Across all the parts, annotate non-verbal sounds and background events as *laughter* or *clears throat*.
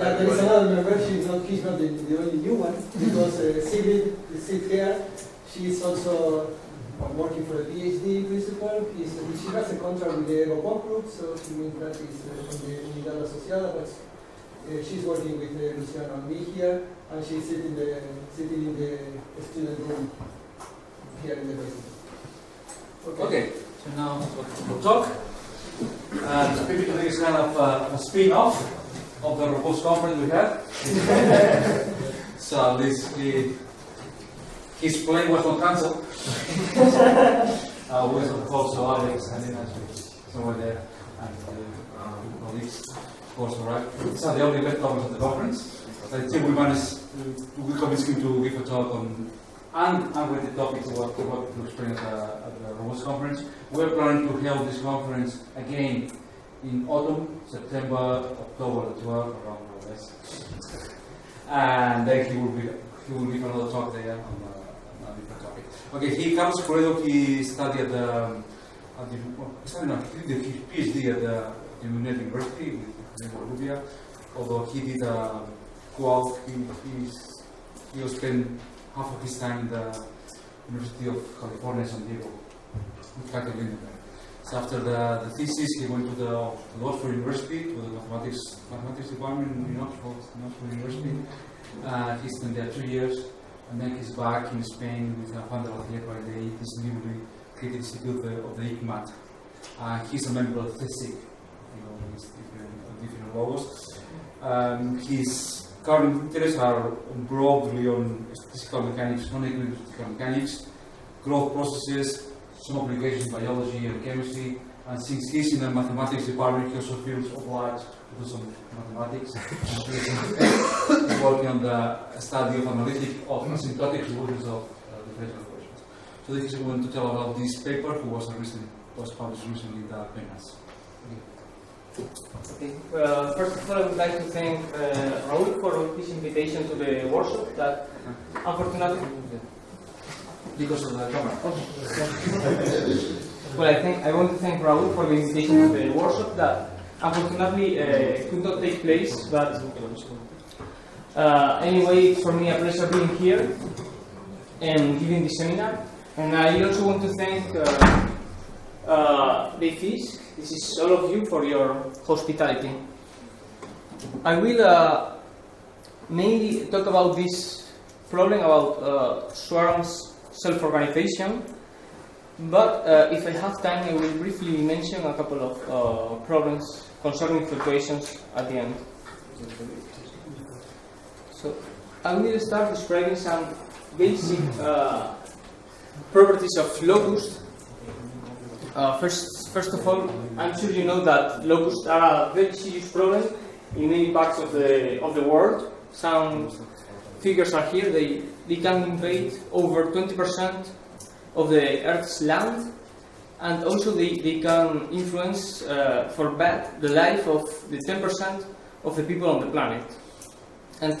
Yeah, there is another member. She's not, he's not the, the only new one because uh, Sigrid is sit here. She is also uh, working for a PhD principal. He's, she has a contract with the Ego group, so she means that is uh, from the Unidad Asociada, but uh, she's working with uh, Luciano and me here, and she's sitting, the, sitting in the student room here in the basement. Okay. Okay, so now we'll talk. And typically it's kind of uh, a spin-off of the robust conference we had. *laughs* so this he, his plane was not cancelled. *laughs* uh, we of course so Alex and then actually somewhere there and uh, colleagues of course arrived. Are the only left of the conference. I think we managed to, we convinced him to give a talk on and unrelated topics of what, what to at the, at the robust conference. We're planning to hold this conference again in autumn, September, October the 12th, around or. And then he will be he will give another talk there on, uh, on a different topic. Okay, he comes from he studied at the at the sorry, no, he did his PhD at the UNED University with Rubia. Although he did a co he he's, he spent half of his time in the University of California, San Diego, with Kathy Lindenberg. So after the, the thesis, he went to the, to Oxford University, to the mathematics, mathematics department in Oxford, in Oxford University. Uh, he spent there two years, and then he's back in Spain with a founder of the by this newly created institute of the, the ICMAT. Uh, he's a member of CSIC, you know, with different, different logos. Um, his current interests are broadly on statistical mechanics, non-equilibrium mechanics, growth processes, some applications in biology and chemistry, and since he's in the mathematics department, he also feels obliged to do some mathematics. he's working on the study of analytic of asymptotic solutions of uh, differential equations. So this is going to tell about this paper, who was, recently, was published recently in the PNAS. Okay. Uh, first of all, I would like to thank uh, Raul for his invitation to the workshop that unfortunately because of the camera. well, I think I want to thank Raul for the invitation to the workshop that unfortunately uh, could not take place, but uh, anyway, it's for me a pleasure being here and giving this seminar. And I also want to thank uh, uh, IFISC, this is all of you for your hospitality. I will uh, mainly talk about this problem about uh, swarms self-organization. But uh, if I have time, I will briefly mention a couple of uh, problems concerning fluctuations at the end. So I will start describing some basic uh, properties of locusts. Uh, first, first of all, I'm sure you know that locusts are a very serious problem in many parts of the of the world. Some figures are here. They they can invade over 20% of the Earth's land, and also they, they can influence uh, for bad the life of the 10% of the people on the planet. And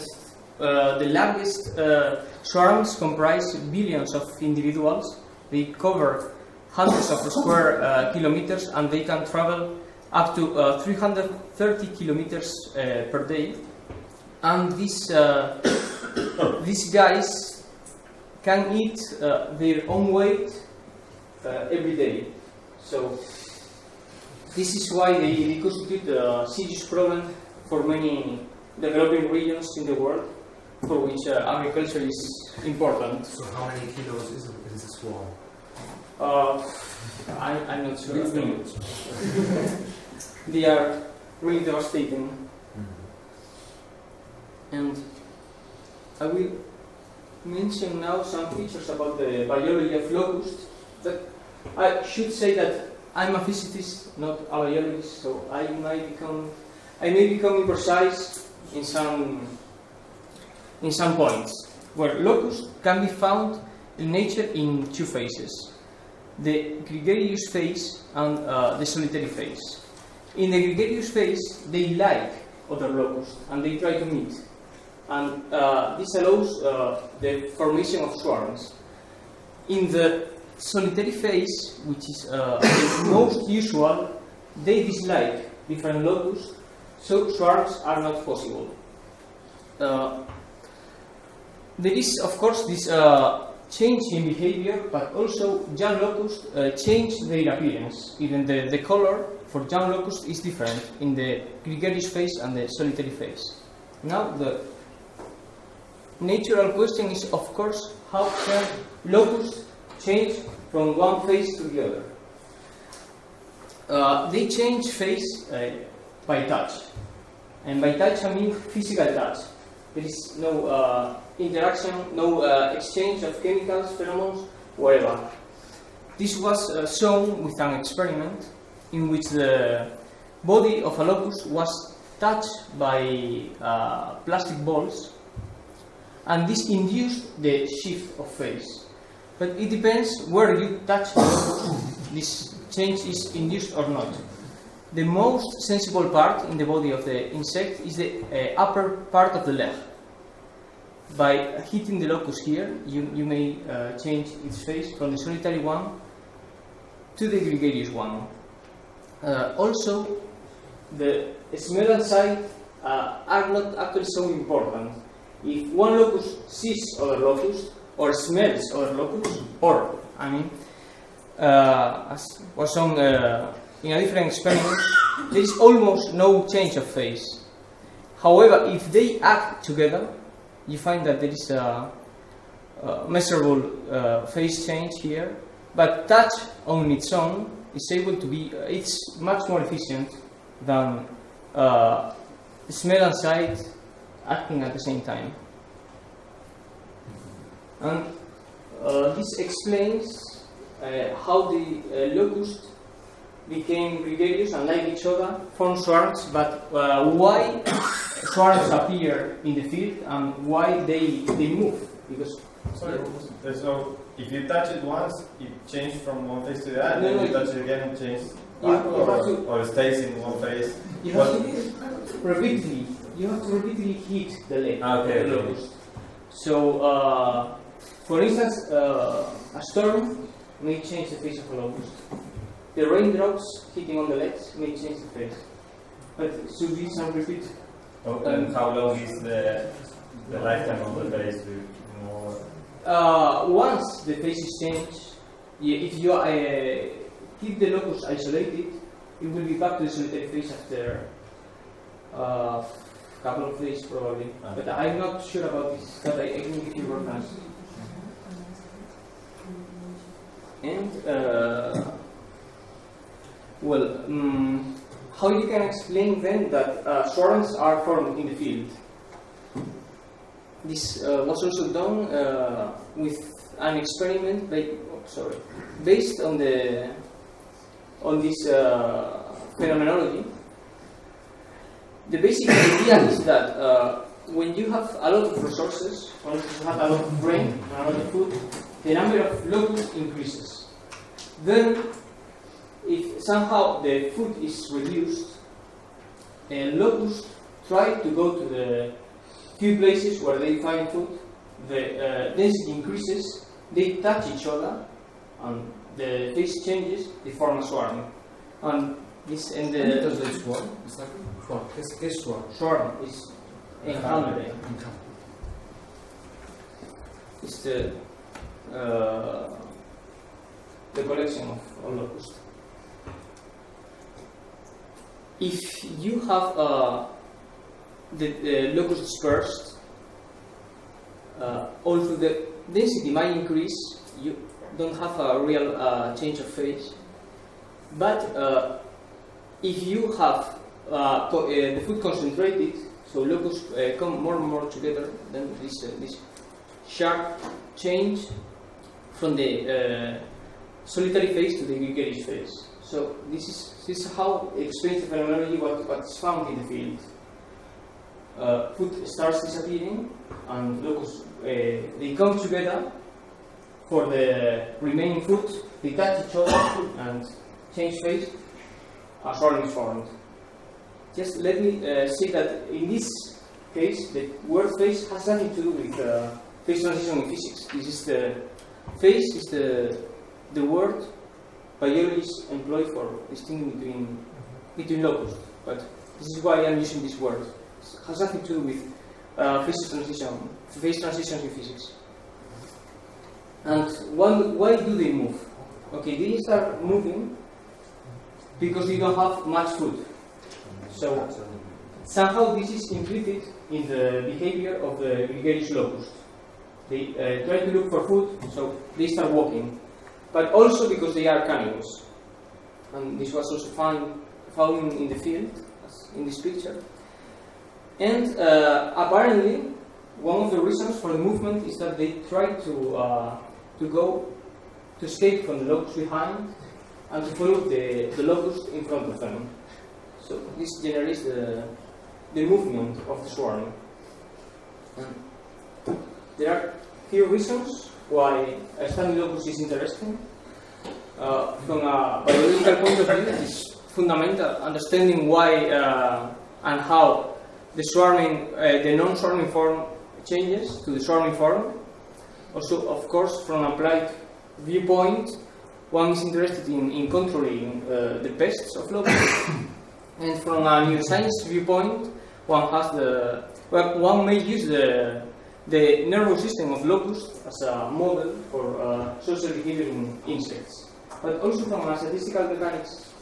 uh, the largest uh, swarms comprise billions of individuals. They cover hundreds of square uh, kilometers and they can travel up to uh, 330 kilometers uh, per day. And these *coughs* these guys can eat uh, their own weight uh, every day. So this is why they, they constitute a serious problem for many developing regions in the world, for which uh, agriculture is important. So how many kilos is, it, is this wall? Uh, I, I'm not sure. *laughs* they are really devastating. Mm -hmm. And I will mention now some features about the biology of locusts. That I should say that I'm a physicist, not a biologist, so I might become, I may become imprecise in some in some points. Where locusts can be found in nature in two phases: the gregarious phase and uh, the solitary phase. In the gregarious phase, they like other locusts and they try to meet and uh, this allows uh, the formation of swarms. In the solitary phase, which is uh, *coughs* most usual, they dislike different locusts, so swarms are not possible. uh, there is, of course, this uh, change in behavior, but also young locusts uh, change their appearance. Even the, the color for young locusts is different in the gregarious phase and the solitary phase. Now, the natural question is, of course, how can locusts change from one phase to the other? Uh, they change phase uh, by touch. And by touch, I mean physical touch. There is no uh, interaction, no uh, exchange of chemicals, pheromones, whatever. This was uh, shown with an experiment in which the body of a locust was touched by uh, plastic balls, and this induced the shift of phase. But it depends where you touch *coughs* this change is induced or not. The most sensible part in the body of the insect is the uh, upper part of the leg. By hitting the locus here, you, you may uh, change its phase from the solitary one to the gregarious one. Uh, also, the smell and sight uh, are not actually so important. If one locus sees other locus or smells other locus, or I mean, uh, as was shown uh, in a different experiment, there is almost no change of phase. However, if they act together, you find that there is a, a measurable uh, phase change here. But touch on its own is able to be, it's much more efficient than uh, smell and sight acting at the same time. And uh, this explains uh, how the uh, locust became gregarious and like each other, form swarms, but uh, why *coughs* swarms appear in the field and why they, they move. Because Sorry, there's no. If you touch it once, it changes from one face to the other. No, then no, you touch it again, it changes back, or, to- or it stays in one face. you have to repeatedly, you have to repeatedly hit the leg Ah, okay, of the okay. locust. So, uh, for instance, uh, a storm may change the face of a locust. The raindrops hitting on the legs may change the face. But should be some repeat. Oh, and how long is the the lifetime of the face? Uh, once the face is changed, y- if you uh, keep the locus isolated, it will be back to the solitary face after uh, couple of days probably. Ah. But I'm not sure about this, but I, I can give you reference. And, uh, well, um, how you can explain then that uh, swarms are formed in the field? This uh, was also done uh, with an experiment by, oh, sorry, based on the on this uh, phenomenology. The basic idea is that uh, when you have a lot of resources, instance, you have a lot of rain and a lot of food, the number of locusts increases. Then, if somehow the food is reduced, a locusts try to go to the few places where they find food, the uh, density increases, they touch each other, and the phase changes, they form a swarm. And this and the Does swarm? Exactly. ¿Qué, qué es swarm? swarm is enjambre. It's the uh, the collection of all locusts. If you have uh, the, the locust dispersed, uh, although the density might increase, you don't have a real uh, change of phase. But uh, if you have uh, co- uh, the food concentrated, so locusts uh, come more and more together, then this uh, this sharp change from the solitary phase to the gregarious phase. So this is this is how it explains the phenomenology what what's found in the field. Uh, food starts disappearing, and locusts they come together for the remaining food. They touch each other and change phase. A swarm is formed. Just let me uh, say that in this case, the word phase has nothing to do with uh, phase transition in physics. This is the phase is the the word biologists employ for distinguishing between between locusts. But this is why I'm using this word. It has nothing to do with uh, phase transition, phase transitions in physics. And one, why do they move? Okay, they start moving because they don't have much food. So somehow this is implicit in the behavior of the gregarious locust. They uh, try to look for food, so they start walking. But also because they are cannibals. And this was also found, found in the field, in this picture. And uh, apparently, one of the reasons for the movement is that they try to, uh, to go, to escape from the locust behind and to follow the, the locust in front of them. So this generates the, the movement of the swarm. And there are few reasons why a standing locus is interesting. Uh, from a biological point of view, it is fundamental understanding why uh, and how the swarming, uh, the non-swarming form changes to the swarming form. Also, of course, from applied viewpoint, one is interested in, in controlling uh, the pests of locusts. And from a neuroscience viewpoint, one has the well, one may use the the nervous system of locusts as a model for uh, social behavior in insects. But also from a statistical mechanics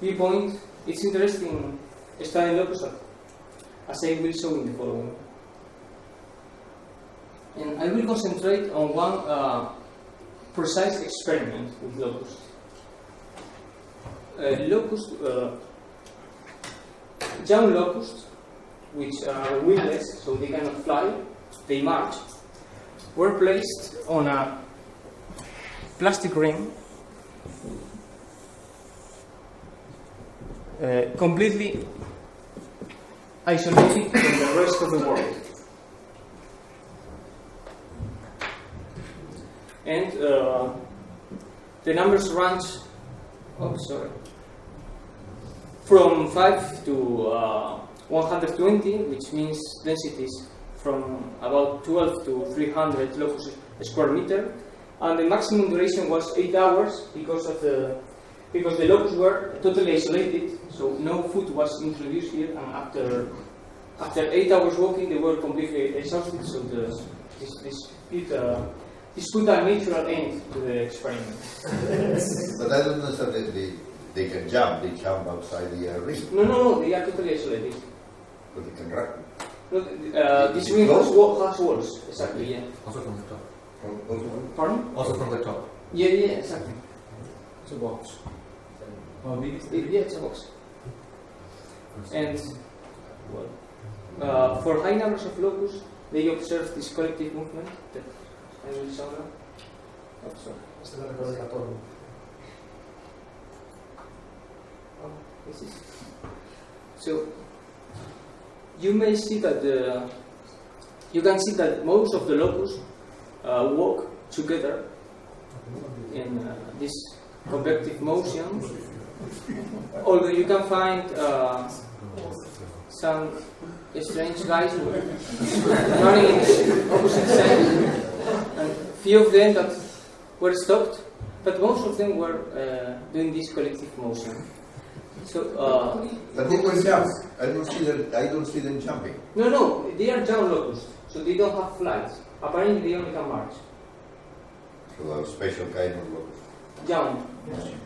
viewpoint, it's interesting studying locusts as I will show in the following. And I will concentrate on one uh, precise experiment with locusts. Uh, locusts, uh, young locusts, which are wingless, so they cannot fly, they march, were placed on a plastic ring uh, completely isolated from the rest of the world. And uh, the numbers range, oh sorry, from 5 to uh, 120, which means densities from about 12 to 300 locus square meter, and the maximum duration was 8 hours because of the because the locusts were totally isolated, so no food was introduced here, and after after 8 hours walking, they were completely exhausted, so the, this, this, it, uh, this put a natural end to the experiment. *laughs* But I don't understand that they, they can jump, they jump outside the uh, ring, No, no, no, they are totally isolated. but they can run. No, uh, this means has, has walls, exactly, yeah. Also from the top. From- also- Pardon? Also from the top. Yeah, yeah, exactly. It's a box. How big is It, yeah, it's a box. And well, uh, for high numbers of locusts, they observe this collective movement that I will show now. Oh, sorry. This is. So you may see that the you can see that most of the locusts uh, walk together in uh, this convective motion. Although you can find uh, some strange guys running in the opposite sides, and few of them that were stopped, but most of them were uh, doing this collective motion. So uh, But they can jump. I don't see them, I don't see them jumping. no, no, they are young locusts, so they don't have flights. Apparently, they only can march. So a special kind of locust. Young.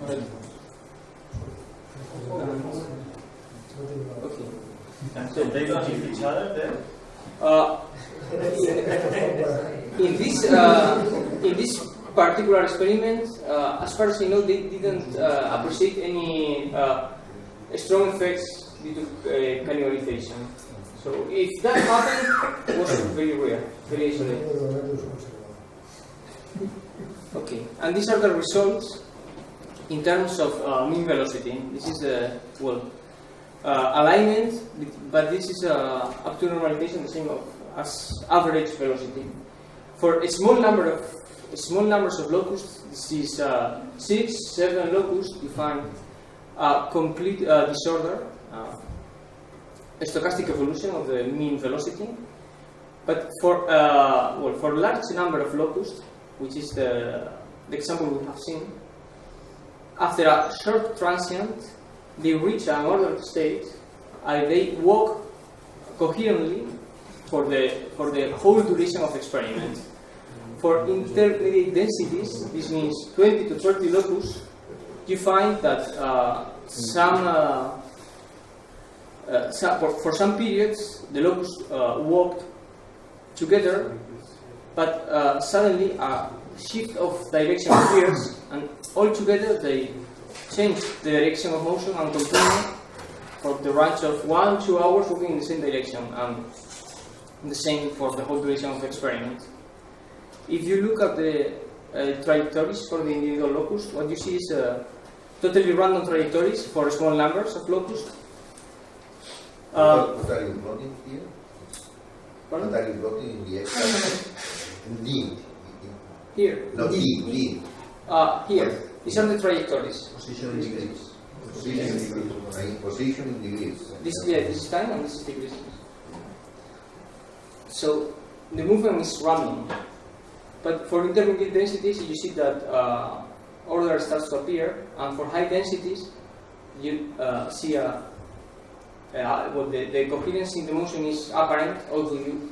Okay. So they don't eat each other then? Uh, in this uh, in this particular experiment, uh, as far as I know, they didn't uh, appreciate any uh, strong effects due to uh. So if that happened, it was very rare, very isolated. Okay, and these are the results in terms of uh, mean velocity. This is the well uh, alignment, but this is uh, up to normalization the same of, as average velocity. For a small number of small numbers of locusts, this is uh, six, seven locusts, you a complete uh, disorder, uh, a stochastic evolution of the mean velocity. But for uh, well, for large number of locusts, which is the, the example we have seen, after a short transient, they reach an ordered state, and they walk coherently for the for the whole duration of experiment. For intermediate densities, this means 20 to 30 locus, you find that uh, some, uh, uh, for, for some periods the locus uh, walked together, but uh, suddenly a shift of direction appears, and altogether they change the direction of motion and continue for the range of one, two hours walking in the same direction, and the same for the whole duration of the experiment. If you look at the uh, trajectories for the individual locus, what you see is uh, totally random trajectories for small numbers of locus. Uh, what, what are you plotting here? pardon? What are you plotting in the x In D. Here, No, D, D. uh, here. These are the trajectories. Position in degrees. Position in degrees. Right, Position in degrees. This, yeah, this is time and this is degrees. So the movement is random. But for intermediate densities, you see that uh, order starts to appear, and for high densities, you uh, see a, uh, well, the, the coherence in the motion is apparent, although you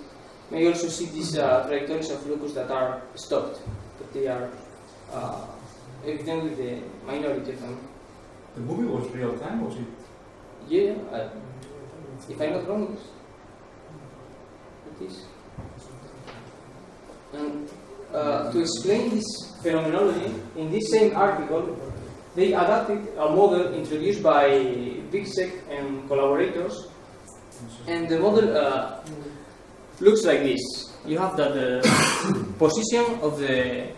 may also see these uh, trajectories of locus that are stopped, but they are uh, evidently the minority of them. The movie was real time, was it? Yeah, uh, if I'm not wrong, it is. And uh, to explain this phenomenology, in this same article, they adapted a model introduced by Vicsek and collaborators, and the model uh, looks like this. You have that the *coughs* position of the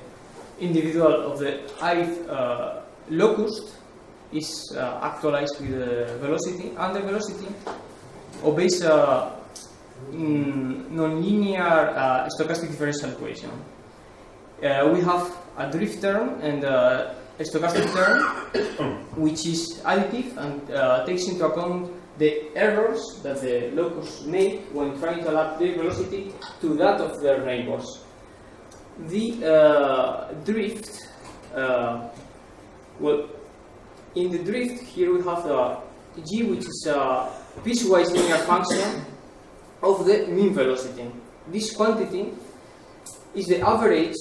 individual of the ith uh, locust is uh, actualized with the velocity, and the velocity obeys a mm, nonlinear uh, stochastic differential equation. Uh, we have a drift term and a stochastic term, *coughs* which is additive and uh, takes into account the errors that the locus make when trying to adapt their velocity to that of their neighbors. The uh, drift, uh, well, in the drift here we have the g, which is a piecewise linear function of the mean velocity. This quantity is the average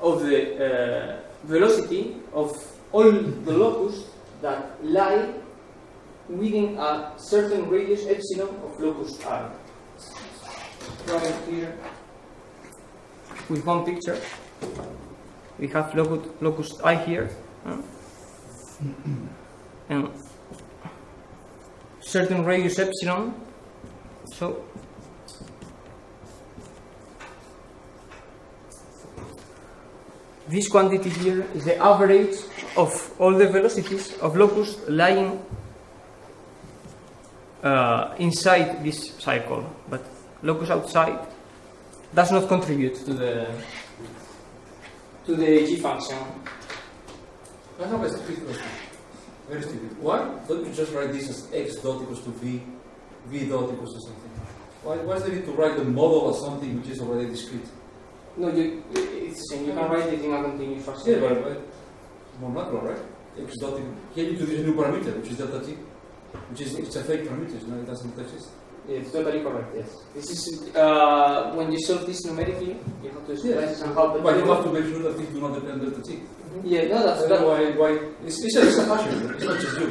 of the uh, velocity of all the locus that lie within a certain radius epsilon of locus i. Drawing here with one picture. We have locus, locus i here. huh? and certain radius epsilon. So this quantity here is the average of all the velocities of locus lying uh, inside this cycle, but locus outside does not contribute to the to the g function. I have a stupid question. Very stupid. Why don't you just write this as x dot equals to v, v dot equals to something? Why, why is there need to write the model as something which is already discrete? No, you, it's the same. You can write it in a continuous fashion. Yeah, but, but more natural, right? X dot equals, here you introduce a new parameter, which is delta t, which is it's a fake parameter, no, it doesn't exist. Yeah, it's totally correct. Yes. This is uh, when you solve this numerically, you have to explain somehow. But you have to make sure that things do not depend on delta t. Yeah, no, that's that. why, why it's, it's, a, it's a fashion, it's not just you.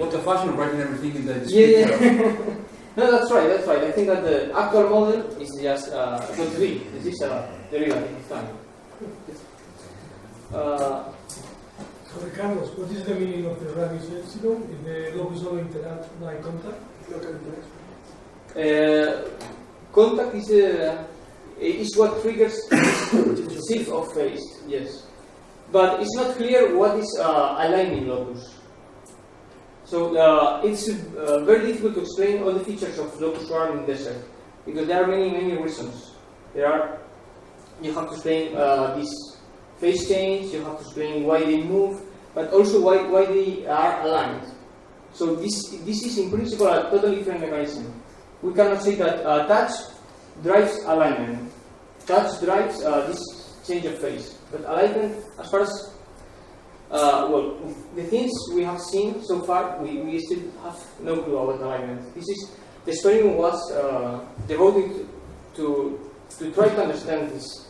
What the fashion of writing everything in the *laughs* Yeah, yeah. *laughs* no, that's right. That's right. I think that the actual model is just uh, going to be. This is a derivative of time. Uh, So, Carlos, what is the meaning of the radius epsilon if the locus only interact by contact? Local interaction. uh, contact is uh, is what triggers *coughs* the shift of phase. Yes, but it's not clear what is uh, aligning locus. So uh, it's uh, very difficult to explain all the features of locus swarm in desert because there are many many reasons. There are you have to explain uh, this phase change. You have to explain why they move, but also why why they are aligned. So this this is in principle a totally different mechanism. We cannot say that uh, touch drives alignment. Touch drives uh, this change of phase. But alignment, as far as uh, well, the things we have seen so far, we, we still have no clue about alignment. This is the experiment was uh, devoted to, to to try to understand this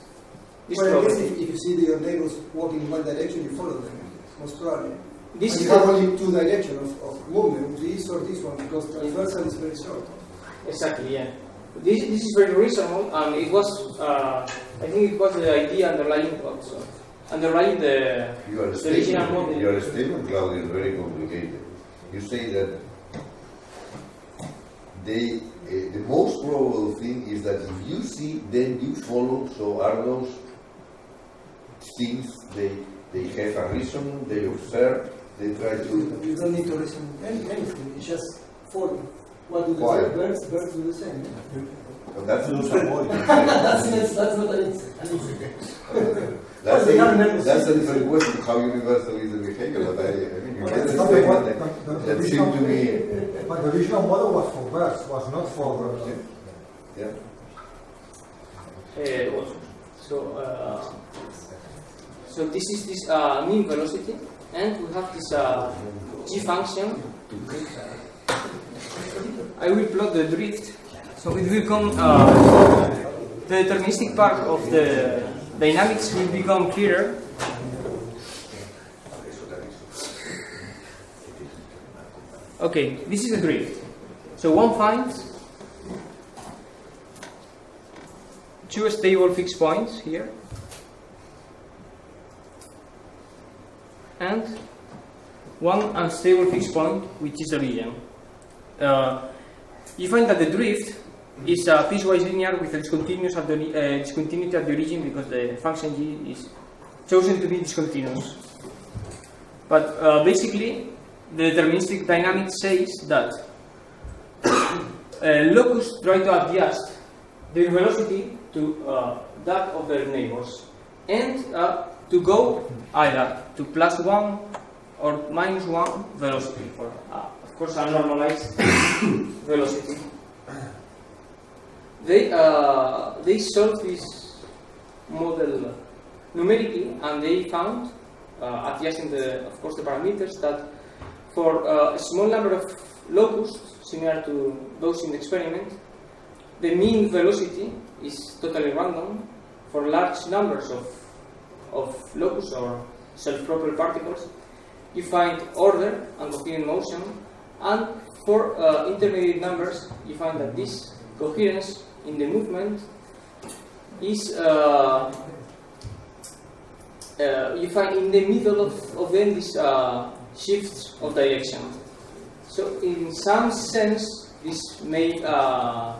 this Well, I problem. if, if you see your neighbors walking in one direction, you follow them, most probably. This and is you have only two directions of, of movement, this or this one, because transversal is very short. Exactly, yeah. This, this is very reasonable, and it was, uh, I think it was the idea underlying also, underlying the, Your the original statement, model. your statement, Claudio, is very complicated. You say that they, uh, the most probable thing is that if you see, then you follow. So are those things they they have a reason? They observe. They try to. You don't need to reason anything, it's just follow. What do the Why? birds? Birds do the same. But *laughs* that's that's, that's, that's not an insect. That's They have a, that's a seen different question. How universal is the behavior? But I, I mean, you Well, get the that's statement the- that, the- the that seemed to me. But the original model was for birds, was not for. Uh, Yeah. Uh, was- so, uh, so this is this uh, mean velocity, and we have this uh, g function. I will plot the drift, so it will come. Uh, the deterministic part of the dynamics will become clearer. Okay, this is a drift. So one finds two stable fixed points here and one unstable fixed point which is the region. Uh, you find that the drift is piecewise linear with a discontinuous at the, uh, discontinuity at the origin because the function g is chosen to be discontinuous. But uh, basically, the deterministic dynamic says that *coughs* uh, locus try to adjust their velocity to uh, that of their neighbors and uh, to go either to plus one or minus one velocity. For uh, of course a normalized *coughs* velocity. They uh, they solved this model numerically and they found uh, adjusting the of course the parameters that for uh, a small number of locusts similar to those in the experiment the mean velocity is totally random for large numbers of, of locus or self-propelled particles. You find order and coherent motion, and for uh, intermediate numbers, you find that this coherence in the movement is uh, uh, you find in the middle of, of them this uh, shifts of direction. So in some sense, this may uh,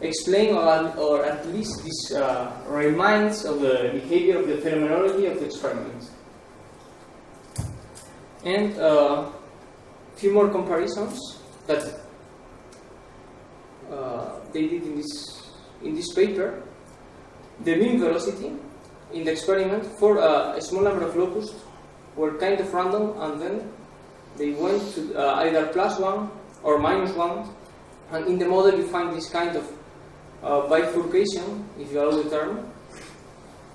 explain or, at- or at least this uh, reminds of the behavior of the phenomenology of the experiment. And a few more comparisons that uh, they did in this in this paper. The mean velocity in the experiment for uh, a small number of locusts were kind of random, and then they went to uh, either plus one or minus one. And in the model, you find this kind of uh, bifurcation, if you allow the term.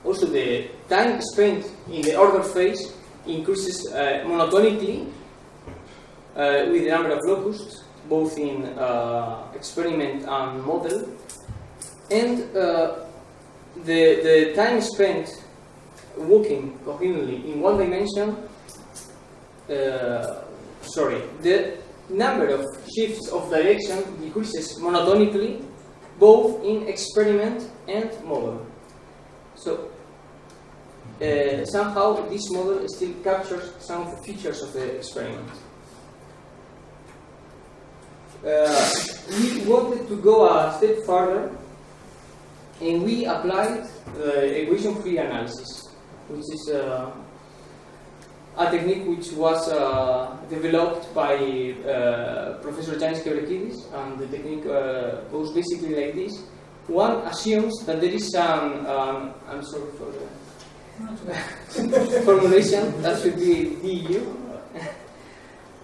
Also, the time spent in the order phase increases uh, monotonically uh, with the number of locusts, both in uh, experiment and model. And uh, the, the time spent walking coherently in one dimension, uh, sorry, the number of shifts of direction decreases monotonically both in experiment and model. So uh, somehow this model still captures some of the features of the experiment. Uh, we wanted to go a step further and we applied the equation-free analysis, which is uh, a technique which was uh, developed by uh, Professor Yannis Kevrekidis, and the technique uh, goes basically like this. One assumes that there is some, um, I'm sorry for the *laughs* formulation, that should be DU. *laughs*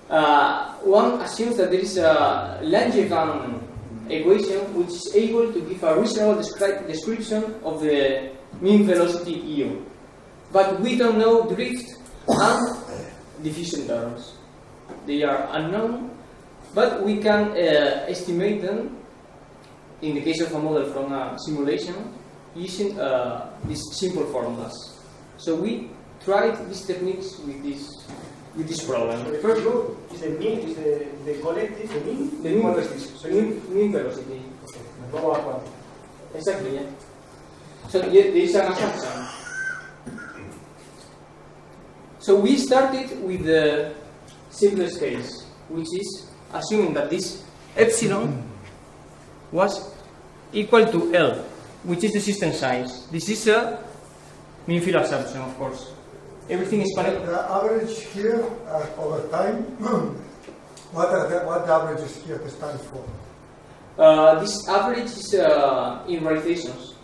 Uh, one assumes that there is a Langevin equation which is able to give a reasonable descri- description of the mean velocity EU. But we don't know drift and diffusion terms. They are unknown, but we can uh, estimate them in the case of a model from a simulation, using uh, these simple formulas. So we tried these techniques with this with this problem. So the first rule is the mean, is the, the collective, the mean, The mean, What is this? So mean, mean velocity. go up. Exactly, yeah. So yeah, there is an assumption. So we started with the simplest case, which is assuming that this epsilon was equal to L, which is the system size. This is a mean field assumption, of course. Everything is connected. The average here uh, over time, *clears throat* what are the, what the averages here stands for? Uh, this average is uh, in realizations.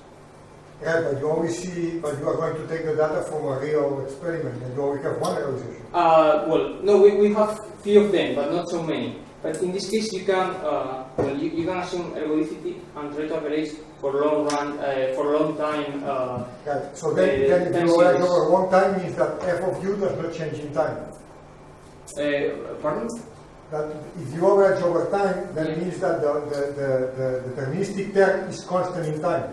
Yeah, but you always see, but you are going to take the data from a real experiment, and you only have one realization. Uh, well, no, we, we have few of them, but not so many. But in this case, you can uh, well, you, you can assume ergodicity and to average for long run uh, for a long time. Uh, Yeah, so then, Uh, then if you average over one time means that f of u does not change in time. uh, pardon? That if you average over time, that Yeah. means that the, the, the, the deterministic term is constant in time.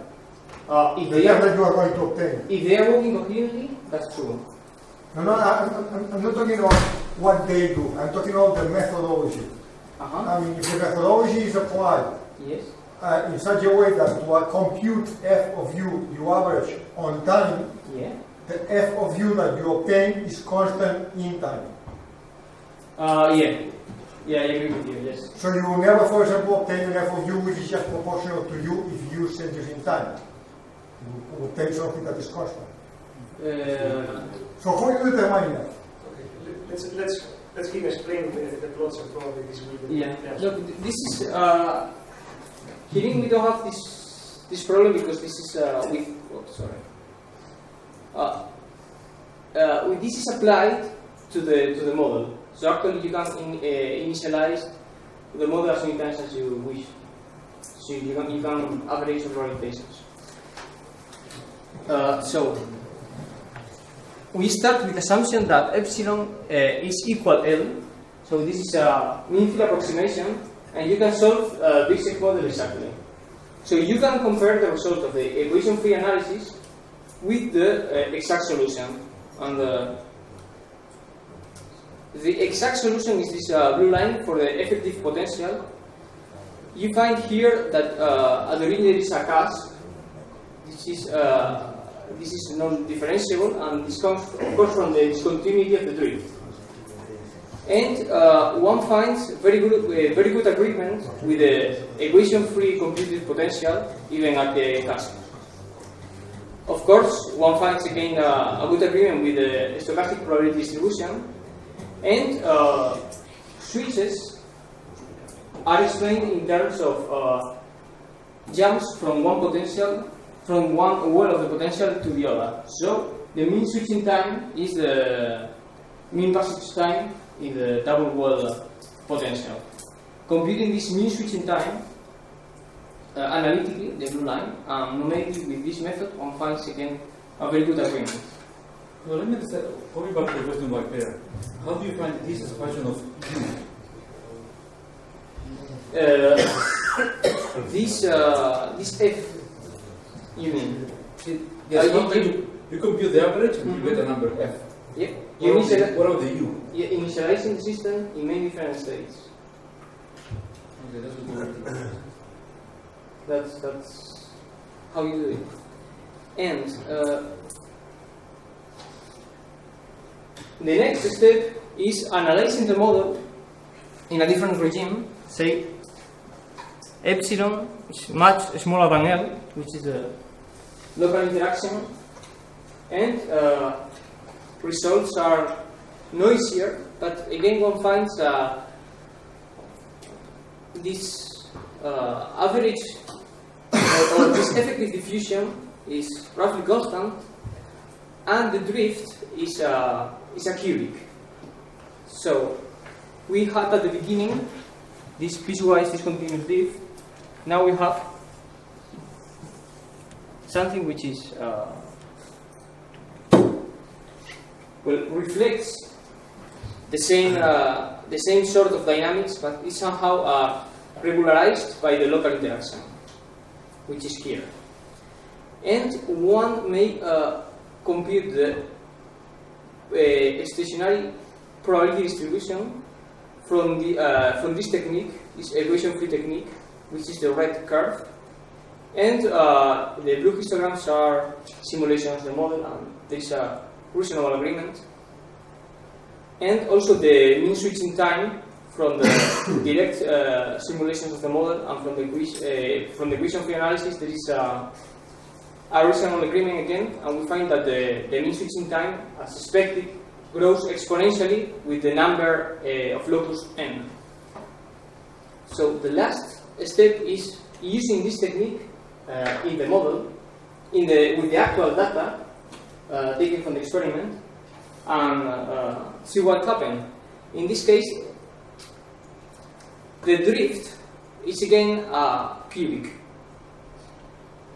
Uh, if The they term are that you are going to obtain. if they are working coherently, that's true. No, no, I- I'm, I'm, I'm not talking about what they do. I'm talking about the methodology. Uh huh. I mean, if the methodology is applied Yes. uh, in such a way that to compute f of u, you average on time, Yeah. the f of u that you obtain is constant in time. Uh, yeah. Yeah, I agree with you. Yes. So you will never, for example, obtain an f of u which is just proportional to u if u changes in time. You will obtain something that is constant. Uh, So how do you determine that? Okay, let- let's, let's, let's keep explaining the, the plots and probably this will be. Yeah. Look, this is uh, here we don't have this this problem because this is uh, with oh, sorry. Uh, uh, with this is applied to the to the model. So actually, you can in, uh, initialize the model as many times as you wish. So you can you can average over orientations. Uh, so we start with the assumption that epsilon uh, is equal L. So this is a mean field approximation, and you can solve uh, this model exactly. So you can compare the result of the equation-free analysis with the uh, exact solution. And uh, the exact solution is this blue line for the effective potential. You find here that at the origin there is a cusp. This is this is non-differentiable, and this comes, of course, from the discontinuity of the drift. And uh, one finds very good, uh, very good agreement with the equation-free computed potential, even at the cusp. Of course, one finds again uh, a good agreement with the stochastic probability distribution, and uh, switches are explained in terms of uh, jumps from one potential, from one well of the potential to the other. So the mean switching time is the mean passage time in the double well potential. Computing this mean switching time uh, analytically, the blue line, and numerically with this method, one finds again a very good agreement. Well, let me understand, going back to the question by Pierre, how do you find this as a function of Uh, *coughs* this uh, this f, you mean? Yes, Uh, you- you, you compute the average and you get a number f. Yeah, What you the, what about the u? yeah, initializing the system in many different states. Okay, that's what That's that's how you do it. And uh, the next step is analyzing the model in a different regime. Say epsilon is much smaller than L, which is a local interaction, and uh, results are noisier. But again, one finds uh, this uh, average or, or this effective diffusion is roughly constant, and the drift is a is a cubic. So we had at the beginning this piecewise discontinuous drift. Now we have something which is uh, well reflects the same uh, the same sort of dynamics, but is somehow uh, regularized by the local interaction. which is here. And one may uh, compute the uh, stationary probability distribution from the uh, from this technique, this equation-free technique, which is the red curve. And uh, the blue histograms are simulations of the model, and there is a reasonable agreement. And also the mean switching time from the *coughs* direct uh, simulations of the model and from the uh, from the equation-free analysis, there is a, a reasonable agreement again, and we find that the, the mean switching time, as expected, grows exponentially with the number uh, of locus n. So the last step is using this technique uh, in the model, in the, with the actual data uh, taken from the experiment, and uh, see what happened. In this case, the drift is again uh, cubic,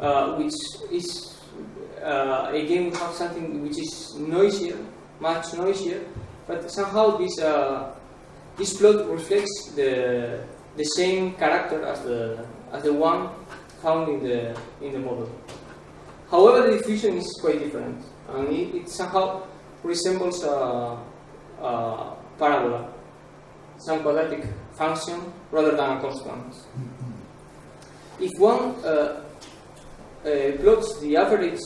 uh, which is uh, again we have something which is noisier, much noisier, but somehow this uh, this plot reflects the the same character as the as the one found in the in the model. However, the diffusion is quite different, and it, it somehow resembles a, a parabola, some quadratic function rather than a constant. If one uh, uh, plots the average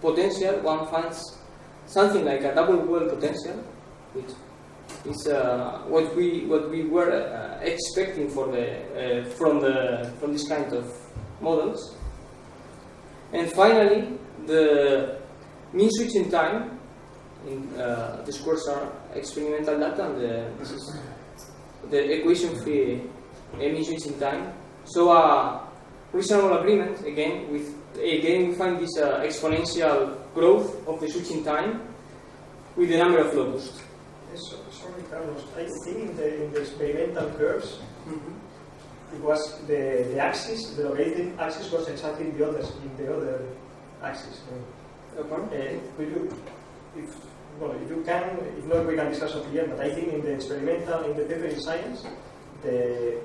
potential, one finds something like a double well potential, which is uh, what we what we were uh, expecting for the uh, from the from this kind of models. And finally, the mean switching time in uh, the scores are experimental data, and the, this is the equation-free mean switching time. So a reasonable agreement again with again we find this uh, exponential growth of the switching time with the number of locus. Yes, so- sorry, Carlos. I think in the, in the experimental curves, it was the, the axis, the logarithmic axis was exactly in the other, in the other axis. Uh, will you, if, well, if you can, if not, we can discuss it here, but I think in the experimental, in the paper in science, the,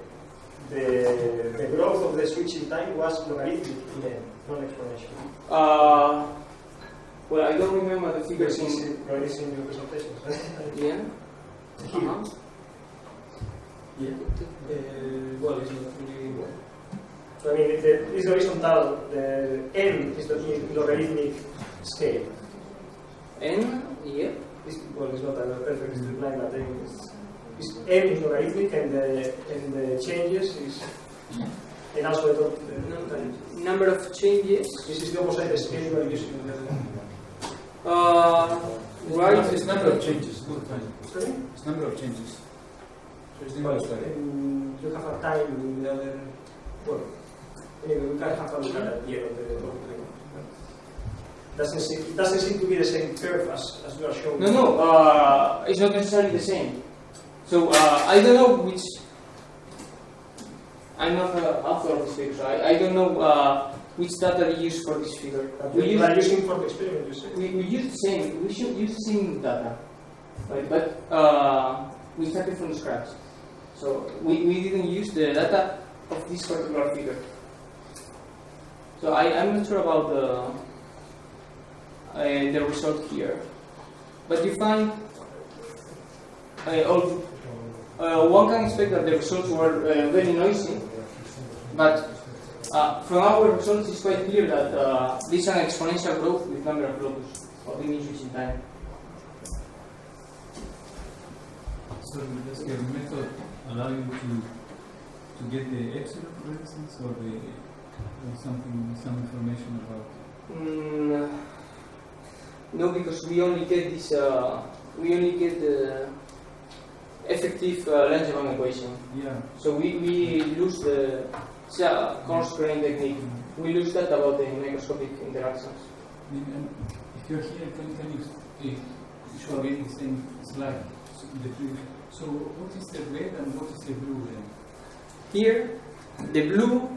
the, the growth of the switching time was logarithmic in the not exponential. Uh, well, I don't remember the figures in. in, it's in your presentation. *laughs* Yeah. Uh-huh. Yeah. Uh, well, it's not really well. So, I mean, the, it's horizontal, the n is the logarithmic scale. N. Yeah. It's, well, it's not a perfect straight line, but then it's, it's n is logarithmic and the, and the changes is, and also the, the, the, Number of changes. this is the opposite scale you are using. Uh, right. It's number of changes. Good time. Sorry? It's number of changes. So it's the Well, inverse study. and you have a time in the other, well, anyway, we can have a look at the end of the, of the doesn't seem, it doesn't seem to be the same curve as, as you are showing. No, no. Uh, it's not necessarily the same. So uh, I don't know which. I'm not the author of this figure, so I, I don't know uh, which data we use for this figure. But We are using for the experiment, you say. we, we use the same. We should use the same data, right? But uh, we started from scratch, so we, we didn't use the data of this particular figure. So I, I'm not sure about the uh, the result here, but you find uh, all, uh, one can expect that the results were uh, very noisy, but uh, from our results it's quite clear that uh, this is an exponential growth with number of locus of mean switching time. So does your method allow you to to get the epsilon, for instance, or the or something, some information about? Mm, no, because we only get this. Uh, we only get the effective uh, Langevin equation. Yeah. So we, we lose the it's a constraint technique. We lose that about the microscopic interactions. And if you're here, can, can you eh, show again the same slide? The blue. So what is the red and what is the blue then? Here, the blue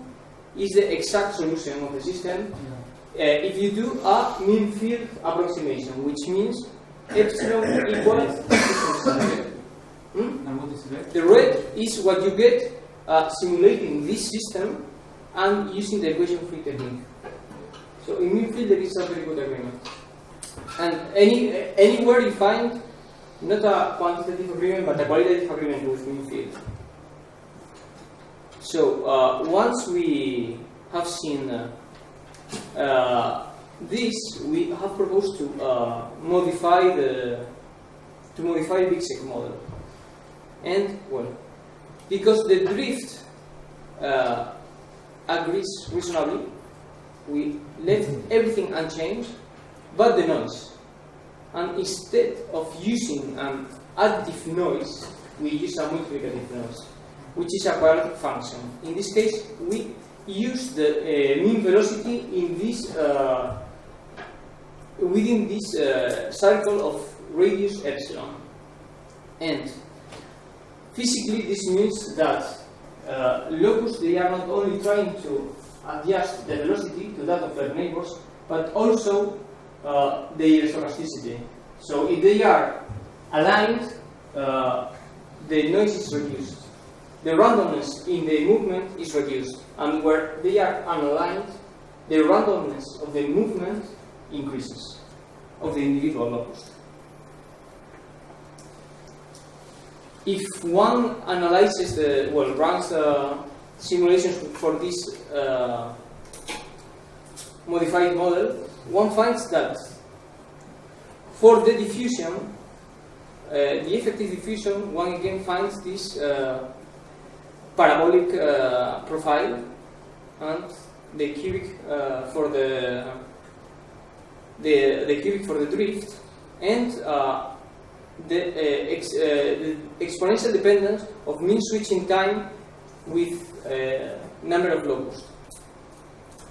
is the exact solution of the system. Yeah. Uh, if you do a mean field approximation, which means epsilon equals *coughs* hmm? And what is red? The red is what you get uh, simulating this system and using the equation free technique. So in mean field there is a very good agreement. And any anywhere you find not a quantitative agreement but a qualitative agreement with mean field. So uh, once we have seen uh, uh, this, we have proposed to uh, modify the to modify Vicsek model. And well, because the drift uh, agrees reasonably, we left everything unchanged, but the noise. And instead of using an additive noise, we use a multiplicative noise, which is a quadratic function. In this case, we use the uh, mean velocity in this uh, within this uh, circle of radius epsilon. And physically, this means that uh, locus they are not only trying to adjust the velocity to that of their neighbors, but also uh, their stochasticity. So if they are aligned, uh, the noise is reduced. The randomness in the movement is reduced. And where they are unaligned, the randomness of the movement increases of the individual locus. If one analyzes the, well, runs the simulations for this uh, modified model, one finds that for the diffusion, uh, the effective diffusion, one again finds this uh, parabolic uh, profile and the cubic uh, for the the, the cubic for the drift and uh, the, uh, ex, the exponential dependence of mean switching time with number of locus.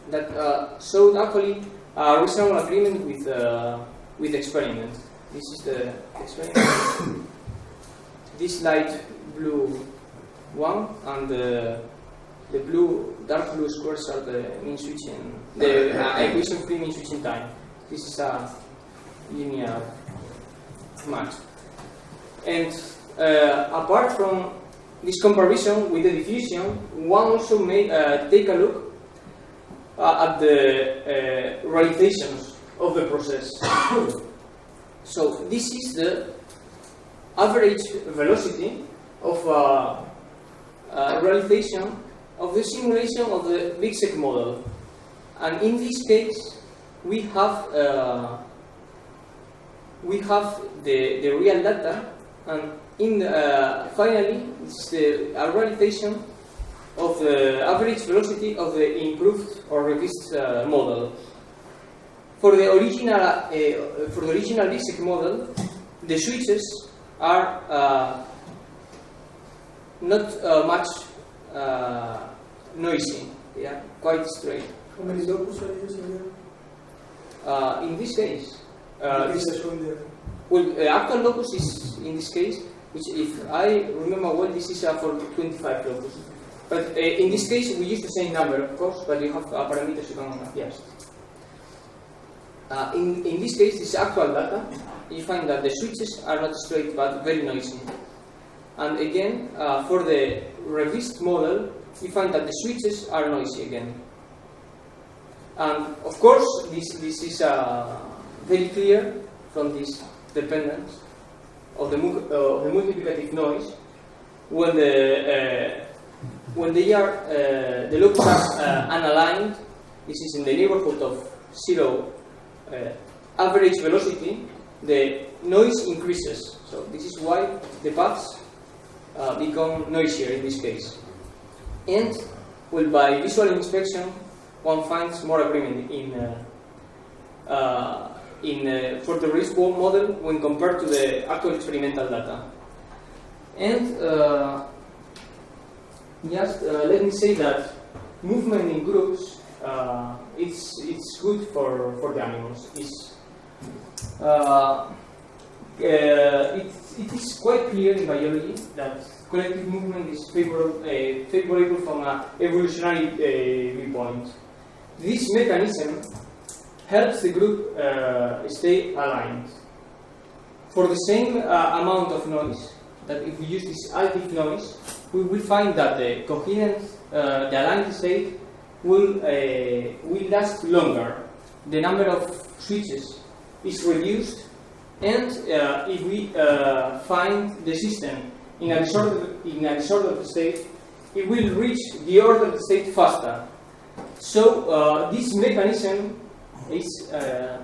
That showed actually a reasonable agreement with uh, with experiment. This is the experiment. *coughs* this light blue one and the the blue dark blue squares are the mean switching the uh, equation free mean switching time. This is a linear match. And uh, apart from this comparison with the diffusion, one also may uh, take a look uh, at the uh, realizations of the process. *coughs* so this is the average velocity of uh, uh, realization of the simulation of the Vicsek model. And in this case, we have uh, we have the, the real data and in uh, finally it's the realization of the average velocity of the improved or revised uh, model. For the original uh, for the original basic model, the switches are uh, not uh, much noisy. They are quite straight. How many locus are you using there? Uh, in this case, uh, This this, is showing there. well, uh, actual locus is in this case, which if I remember well, this is uh, for 25 locus. But uh, in this case, we use the same number, of course, but you have uh, parameters you can adjust. Uh, in, in this case, this is actual data. You find that the switches are not straight but very noisy. And again, uh, for the revised model, you find that the switches are noisy again. And of course, this, this is uh, very clear from this dependence of the, uh, of the multiplicative noise when the when they are uh, the loops are uh, unaligned. This is in the neighborhood of zero uh, average velocity. The noise increases. So this is why the paths uh, become noisier in this case. And well, by visual inspection, one finds more agreement in uh, uh, in for the risk model when compared to the actual experimental data. And just uh, let me say that movement in groups uh, it's it's good for for the animals. It's uh, it, it is quite clear in biology that collective movement is favorable, favorable from an evolutionary viewpoint. This mechanism helps the group uh, stay aligned. For the same uh, amount of noise, that if we use this additive noise, we will find that the coherent, uh, the aligned state will uh, will last longer. The number of switches is reduced, and uh, if we uh, find the system in a disordered in a disordered state, it will reach the ordered state faster. So uh, this mechanism is uh,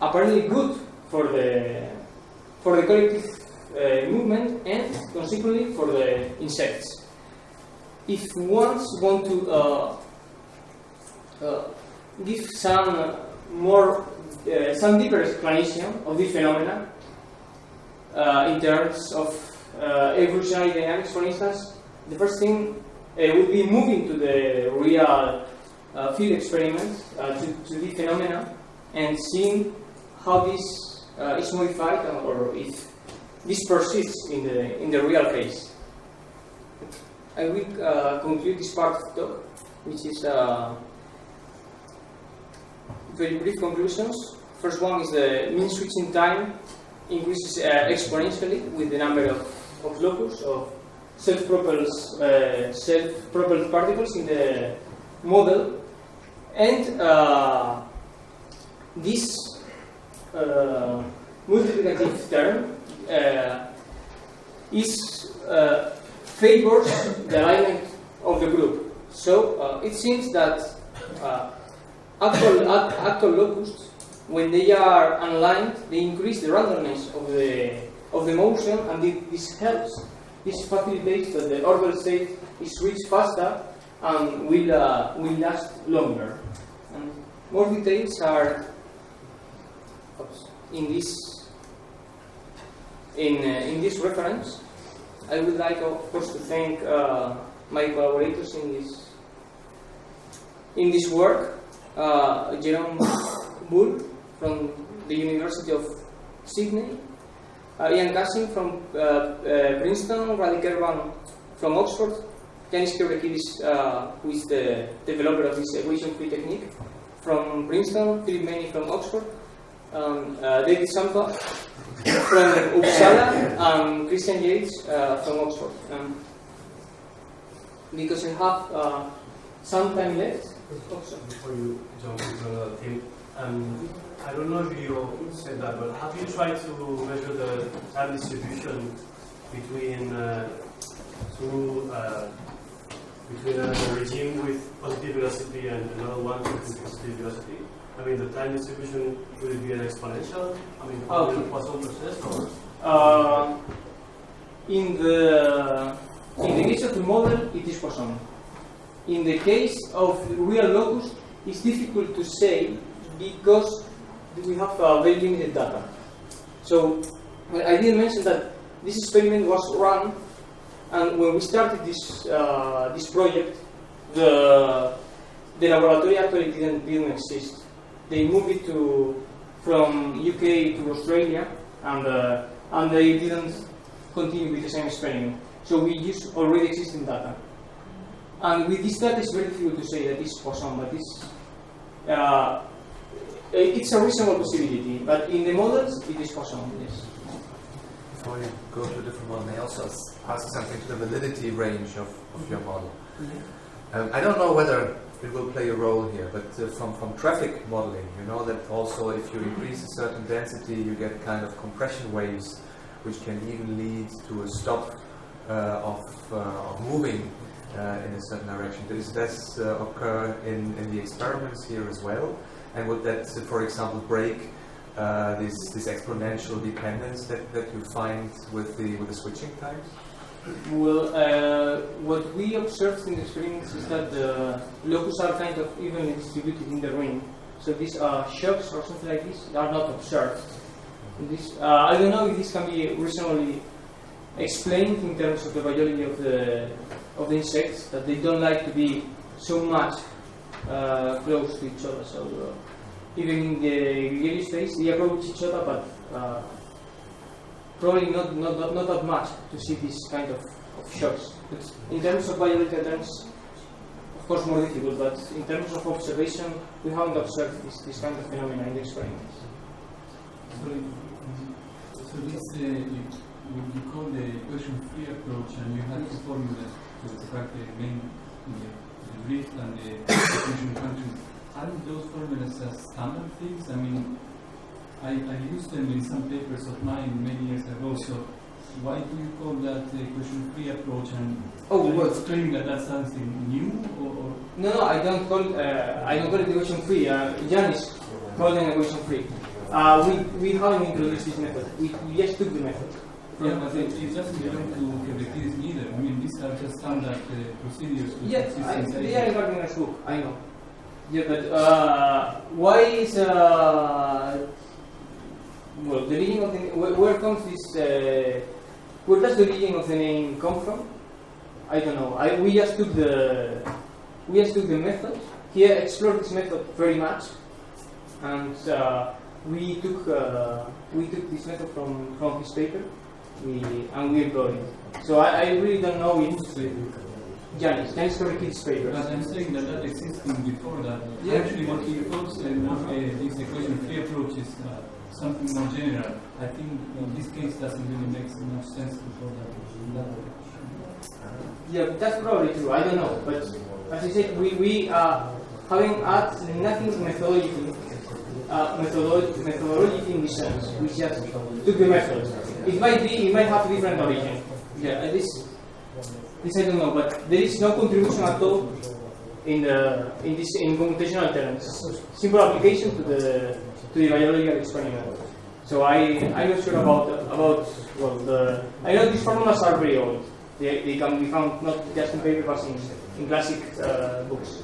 apparently good for the for the collective movement and consequently for the insects. If one want to uh, uh, give some more uh, some deeper explanation of this phenomenon uh, in terms of uh, evolutionary dynamics, for instance, the first thing uh, would be moving to the real uh, field experiments uh, to, to the phenomena and seeing how this uh, is modified or if this persists in the in the real case. I will uh, conclude this part of the talk, which is uh, very brief conclusions. First one is the mean switching time increases uh, exponentially with the number of, of locus of self-propelled uh, self-propelled particles in the model, and uh, this uh, multiplicative term uh, is uh, favors the alignment of the group. So uh, it seems that uh, actual act- actual locusts, when they are unaligned, they increase the randomness of the of the motion, and thi- this helps. This facilitates that the ordered state is reached faster and will uh, will last longer. And more details are in this in uh, in this reference. I would like, of course, to thank uh, my collaborators in this in this work. Uh, Jerome Buhl from the University of Sydney, uh, Iain Couzin from uh, uh, Princeton, Erban from Oxford, Yannis Kevrekidis, uh, who is the developer of this equation-free technique, from Princeton, Philip Maini from Oxford, um, uh, David Sumpter from Uppsala, and Christian Yates uh, from Oxford. Um, because I have uh, some time left. Before you jump into another thing, um, I don't know if you said that, but have you tried to measure the time distribution between uh, uh, between a regime with positive velocity and another one with positive velocity? I mean, the time distribution will it be an exponential? I mean, will okay. Poisson process or? Uh, in the in the case of the model, it is Poisson. In the case of real locus, it's difficult to say because we have uh, very limited data. So I didn't mention that this experiment was run, and when we started this uh, this project, the the laboratory actually didn't didn't exist. They moved it to from UK to Australia, and uh, and they didn't continue with the same experiment. So we use already existing data. And with this data, it's very difficult to say that it's Poisson, but it's, uh, it's a reasonable possibility. But in the models, it is Poisson, yes. Before you go to a different one, may I also ask something to the validity range of, of your model? Um, I don't know whether it will play a role here, but uh, from, from traffic modeling, you know that also if you increase a certain density, you get kind of compression waves, which can even lead to a stop uh, of, uh, of moving uh, in a certain direction. Does this uh, occur in, in the experiments here as well? And would that, uh, for example, break this, this exponential dependence that, that you find with the, with the switching times? Well, uh, what we observed in the experiments is that the locus are kind of evenly distributed in the ring. So these uh, shocks or something like this are not observed. This, uh, I don't know if this can be reasonably explained in terms of the biology of the of the insects that they don't like to be so much uh, close to each other. So uh, even in the gregarious phase, they approach each other, but uh, probably not, not, not, not that much to see this kind of, of. But in terms of biological terms, of course more difficult, but in terms of observation, we haven't observed this, this kind of phenomena in the experiments. So, so this uh, you, you call the equation free approach, and you have two formulas to extract the main the drift and the *coughs* diffusion function, aren't those formulas as standard things? I mean, I, I used them in some papers of mine many years ago, so why do you call that the equation-free approach and Oh, well- explaining that that's something new or, or No, no, I don't call uh, I don't call it equation free. Uh, Yannis called it equation free. Uh, we we haven't introduced this method. We, we just took the method. Yeah, but it, it doesn't belong to Kevrekidis either. I mean, these are just standard uh, procedures Yeah, I, they are in Gardiner's book. I know. Yeah, but uh, why is uh, well the origin of the where, where comes this? Uh, where does the origin of the name come from? I don't know. I, we just took the we just took the method. He explored this method very much, and uh, we took uh, we took this method from from his paper. We and we employed it. So I, I really don't know if Yannis Yannis corrected kids' paper. But I'm saying that that existing before that. Yeah. Actually, what he uh, was, uh, this equation-free approach is uh, something more general. I think in this case doesn't really make so much sense before that. that. Yeah, that's probably true. I don't know, but as I said, we we uh, having add nothing methodologically, uh, methodology, methodology in this sense. We just took the method. It might be, it might have different origin. Yeah, this this I don't know, but there is no contribution at all in the in this in computational terms. Simple application to the to the biological experiment. So I I'm not sure about about well the I know these formulas are very old. They, they can be found not just in paper but in, in classic uh, books.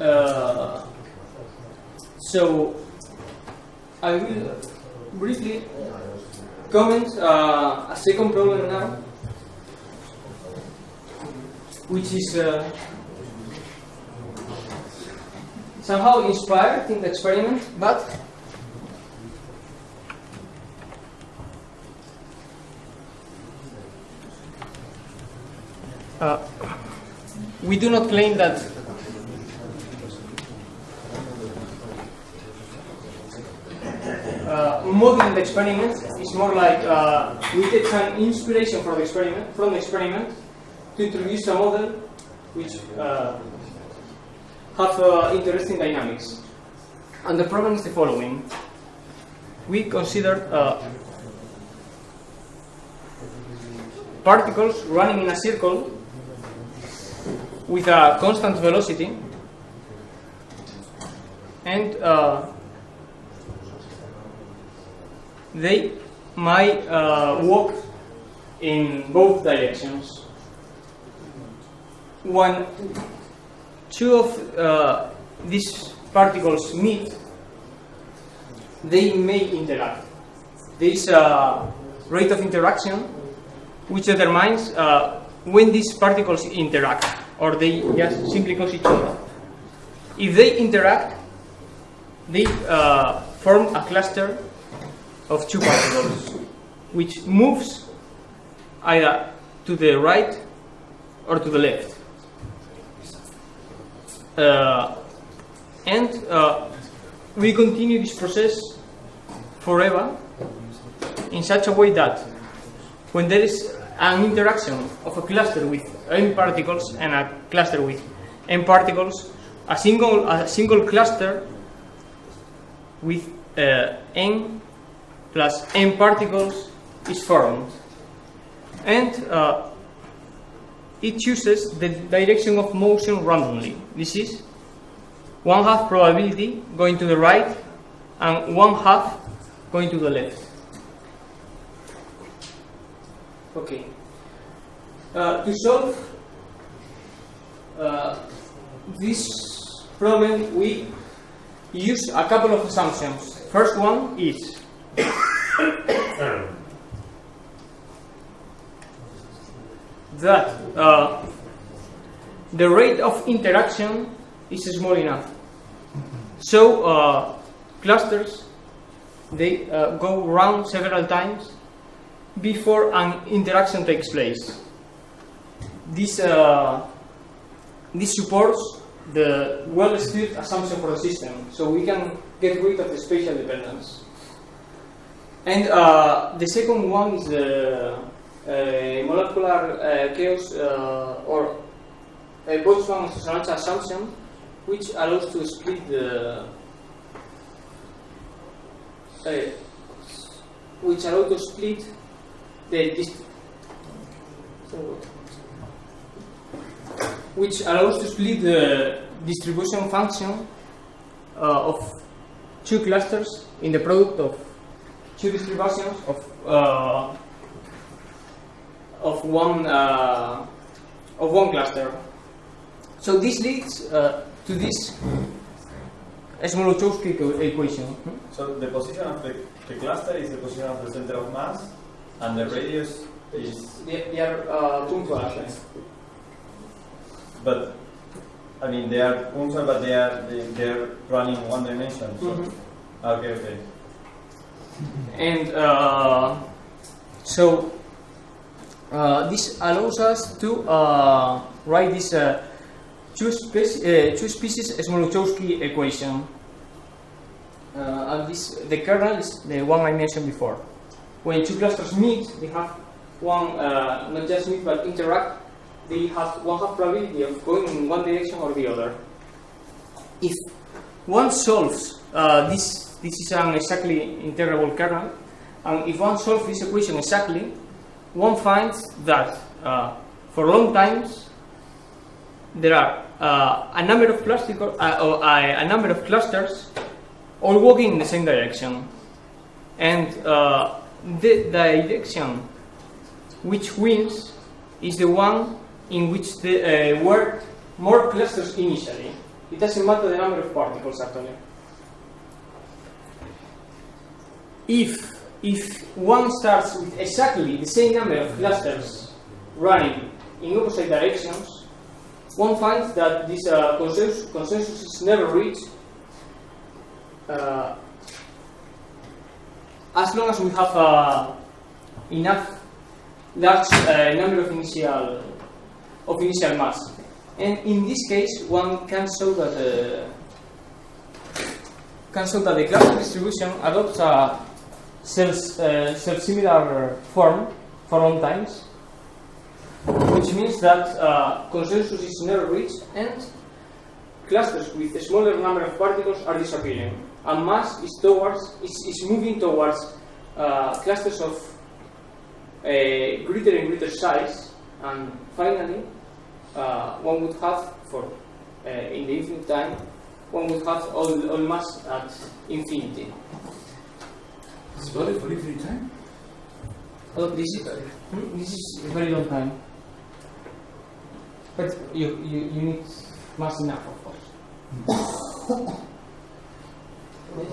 Uh, so I will briefly comment uh, a second problem now, which is uh, somehow inspired in the experiment, but uh, we do not claim that uh, modeling the experiment is more like uh, we take some inspiration from the experiment, from the experiment, to introduce a model which uh, have uh, interesting dynamics. And the problem is the following: we consider uh, particles running in a circle with a constant velocity and uh, they might uh, walk in both directions. When two of uh, these particles meet, they may interact. There is a rate of interaction which determines uh, when these particles interact or they just simply cause each other. If they interact, they uh, form a cluster of two particles, which moves either to the right or to the left. Uh, and uh, we continue this process forever in such a way that when there is an interaction of a cluster with n particles and a cluster with n particles, a single a single cluster with uh, n plus n particles is formed, and uh, it chooses the direction of motion randomly. This is one half probability going to the right and one half going to the left. Okay. Uh, to solve uh, this problem, we use a couple of assumptions. First one is *coughs* that uh, the rate of interaction is small enough. So uh, clusters they uh, go round several times before an interaction takes place. This uh, this supports the well-stirred assumption for the system, so we can get rid of the spatial dependence. And uh, the second one is the molecular uh, chaos uh, or a Boltzmann-Stosszahlansatz assumption, which allows to split the which allow to split the dist- which allows to split the distribution function uh, of two clusters in the product of two distributions of uh, of one uh, of one cluster. So this leads uh, to this Smoluchowski equa- equation. So the position of the, the cluster is the position of the center of mass, and the radius is. They, they are uh, punctual actually. But I mean, they are punctual, but they are they, they are running one dimension. So. Mhm. Okay, okay. and uh, so uh, this allows us to uh, write this uh, two, spec- uh, two species Smoluchowski equation. Uh, and this the kernel is the one I mentioned before. When two clusters meet, they have one not just meet but interact. They have one half probability of going in one direction or the other. If one solves this, this is an exactly integrable kernel, and if one solves this equation exactly, one finds that uh, for long times there are uh, a number of cluster, uh, uh, a number of clusters all walking in the same direction, and uh, the, the direction which wins is the one in which there uh, were more clusters initially. It doesn't matter the number of particles actually. If if one starts with exactly the same number of clusters running in opposite directions, one finds that this uh, consensus, consensus is never reached uh, as long as we have uh, enough large uh, number of initial of initial mass. And in this case, one can show that the can show that the cluster distribution adopts a self, uh, self-similar form for long times, which means that uh, consensus is never reached and clusters with a smaller number of particles are disappearing, and mass is towards is, is moving towards uh, clusters of a greater and greater size, and finally, uh, one would have for uh, in the infinite time, one would have all, all mass at infinity. Is it valid for infinite time? Oh, this is hmm, this is a very long time, but you you, you need mass enough, of course. But,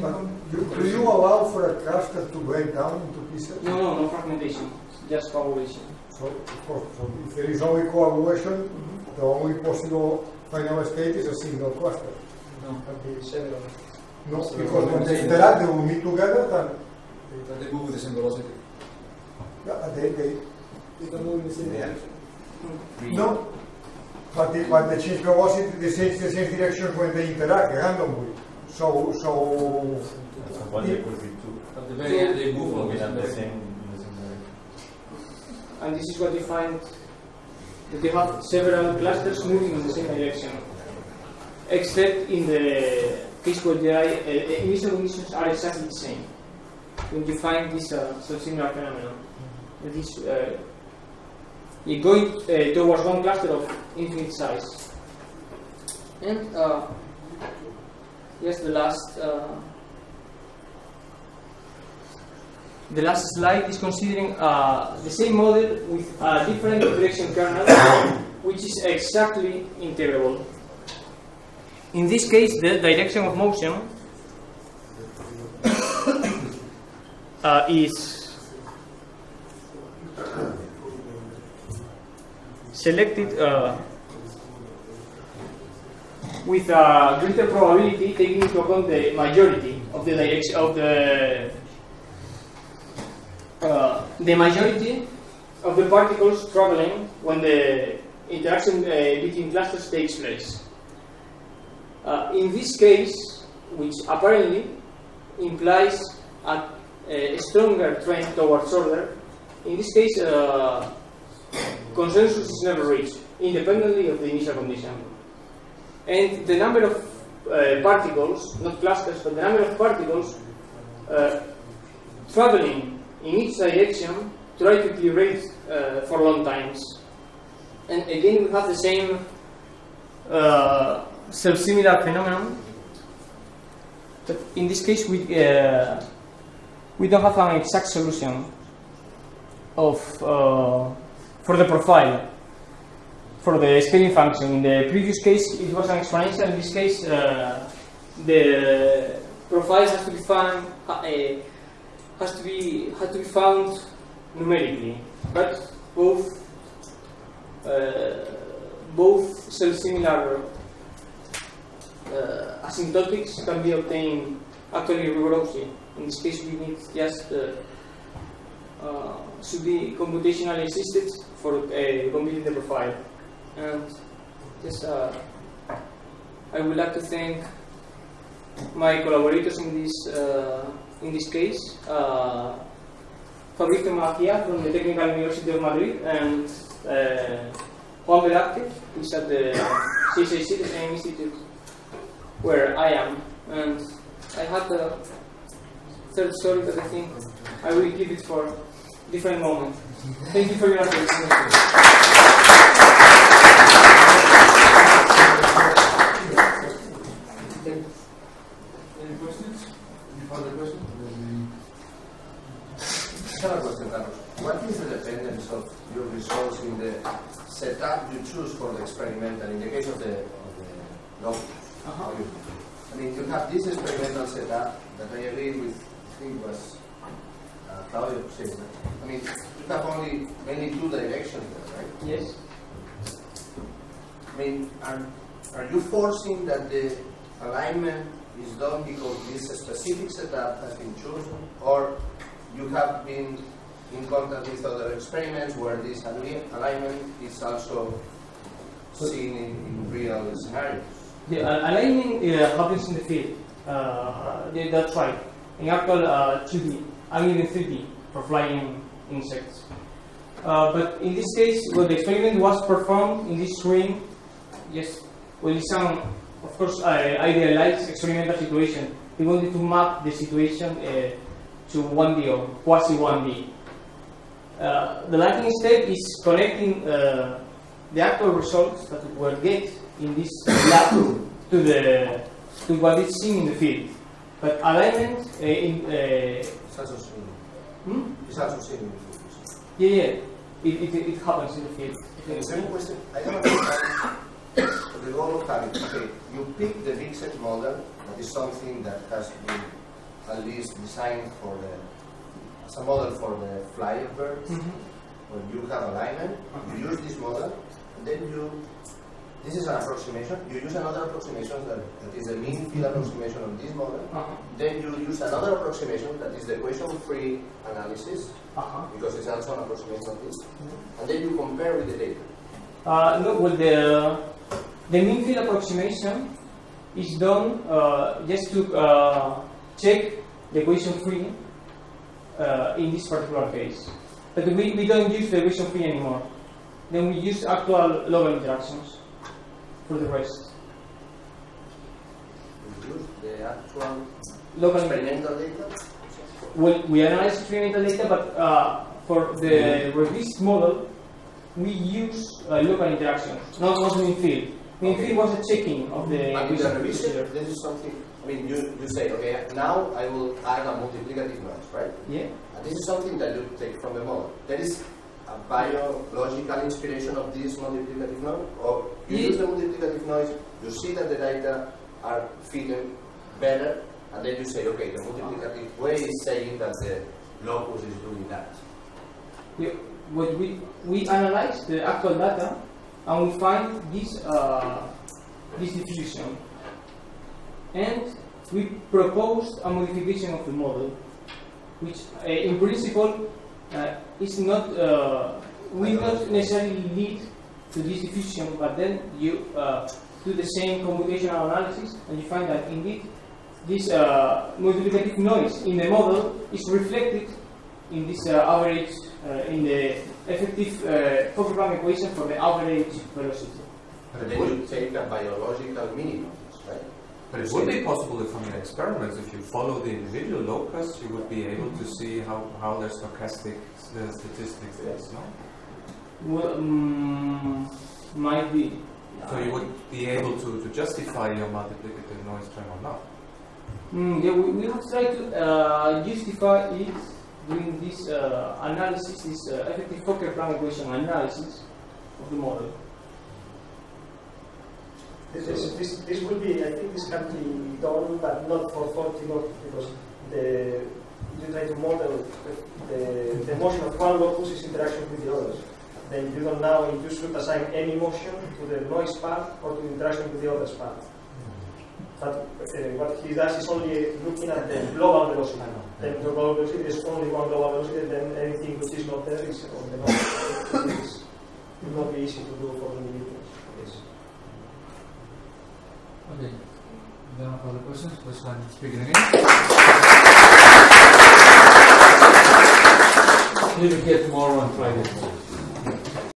but you, do you allow for a cluster to break down into pieces? No, no, no fragmentation, just coagulation. So, of course, so if there is only coagulation, the only possible final state is a single cluster. No, can be several. No, because when they interact, they will meet together and... They move with the same velocity. Yeah, they, they, they don't move in the same direction. No, but they, but they change velocity, they change the same direction when they interact randomly. So, so... At some point, they could be two. At the very end, they move always in the same direction. And this is what you find, that they have several clusters moving in the same direction, except in the where the uh, initial conditions are exactly the same. When you find this uh, self-similar phenomenon, that is uh, you're going uh, towards one cluster of infinite size. And uh, yes, the last. Uh, the last slide is considering uh, the same model with a different direction kernel, *coughs* which is exactly integrable. In this case, the direction of motion *coughs* uh, is selected uh, with a greater probability, taking into account the majority of the direction of the uh, the majority of the particles traveling when the interaction uh, between clusters takes place. Uh, in this case, which apparently implies a, a stronger trend towards order, in this case, uh, consensus is never reached, independently of the initial condition. And the number of uh, particles, not clusters, but the number of particles uh, traveling in each direction try to curate uh, for long times. And again, we have the same uh, self-similar phenomenon. But in this case, we uh, we don't have an exact solution of uh, for the profile for the scaling function. In the previous case, it was an exponential. In this case, uh, the profile has to be found uh, has to be has to be found numerically, but both uh, both self-similar uh, asymptotics can be obtained actually rigorously. In this case, we need just uh, uh, should be computationally assisted for uh, computing the profile. And just uh, I would like to thank my collaborators in this uh, in this case, Fabricio Macià from the Technical University of Madrid and Juan Velázquez, who's at the CSIC, the same institute where I am. And I have the third story, but I think I will keep it for different moment. Thank you for your attention. Any questions? Any further questions? I have a question, Carlos. What is the dependence of your results in the setup you choose for the experimental, in the case of the, of the log? How you- I mean, you have this experimental setup that I agree with, I think was uh, Claudio saying. I mean, you have only mainly two directions there, right? Yes. I mean, are, are you forcing that the alignment is done because this specific setup has been chosen, or you have been in contact with other experiments where this alignment is also seen in, in real scenarios? Uh, aligning uh, happens in the field. Uh, that's right. In actual uh, 2D, I mean in 3D for flying insects. Uh, but in this case, well, the experiment was performed in this screen. Yes, well, it's some, of course, uh, idealized experimental situation. We wanted to map the situation uh, to 1D or quasi 1D. Uh, the lightning step is connecting uh, the actual results that were get in this *coughs* lab to the to what is seen in the field. But alignment uh, in uh, It's also seen. hmm? It's also seen in the physics. yeah yeah it, it, it happens in the field. Okay, question. I don't understand the goal of having, okay, you pick the Vicsek model, that is something that has been at least designed for the, as a model for the flyer birds. When you have alignment, you use this model, and then you, this is an approximation, you use another approximation that, that is the mean field approximation of this model. Uh-huh. Then you use another approximation that is the equation-free analysis, Uh-huh. because it's also an approximation of this. And then you compare with the data. Uh, no, well, the, the mean field approximation is done uh, just to uh, check the equation free uh, in this particular case. But we, we don't use the equation free anymore. Then we use actual local interactions for the rest. We use the actual Local experimental data. Well, we analyze experimental data, but uh, for the released model, we use uh, local interactions, not, not mean field. Mean field was a checking of the the revision, this is something, I mean, you, you say, okay, now I will add a multiplicative noise, right? Yeah. And this is something that you take from the model. There is a biological inspiration of this multiplicative noise, or you Yeah. use the multiplicative noise, you see that the data are fitted better, and then you say, okay, the multiplicative way is saying that the locus is doing that. We, what we, we analyze the actual data and we find this, uh, this diffusion. And we proposed a modification of the model, which uh, in principle uh, is not, uh, will not necessarily lead to this diffusion, but then you uh, do the same computational analysis and you find that indeed this uh, multiplicative noise in the model is reflected in this average, in the effective uh, Fokker-Planck equation for the average velocity. But Then it would, you take a biological minimum, right? but it would be possible if, from your experiments, if you follow the individual locus, you would be able to see how, how their stochastic uh, statistics is, no? Well, um, might be. So you would be able to, to justify your multiplicative noise term or not. Mm, yeah, we, we have tried to uh, justify it doing this uh, analysis, this uh, effective Fokker-Planck equation analysis of the model. This, this, this, this will be, I think this can be done, but not for 40 knots, because the, you try to model the, the motion of one locust's interaction with the others. Then you don't know if you should assign any motion to the noise part or to the interaction with the others part. But uh, what he does is only looking at the global velocity. Then the global velocity is only one global velocity, then anything which is not there is on the node. It is- it will not be easy to do for the individuals. Yes. Okay. There are no further questions. Let's start speaking again. We'll be here tomorrow and Friday.